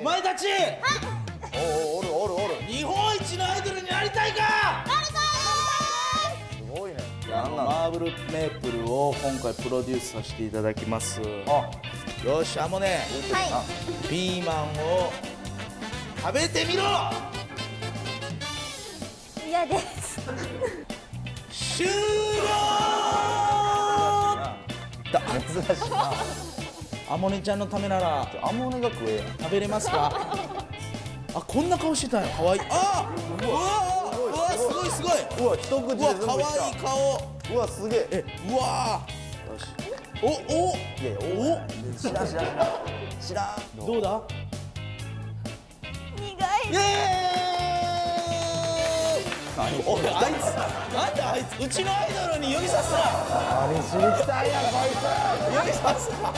お前たち！おおおるおるおる。日本一のアイドルになりたいか！すごいね。あのマーブルメープルを今回プロデュースさせていただきます。あよしあもねはピーマンを食べてみろ！い嫌です。終了だ珍しいなアモネちゃんのためなら。アモネが食え。食べれますか？あこんな顔してたんや。かわい。いあうわうわすごい。すごいうわ一口でうわ全部かわいい顔。うわすげえ。えうわおお。いやいやお知らん。知らん。知らん。どうだ？苦い。イエーイ。おいあいつなんであいつうちのアイドルに指さすな。何しに来たんやこいつ。指さすな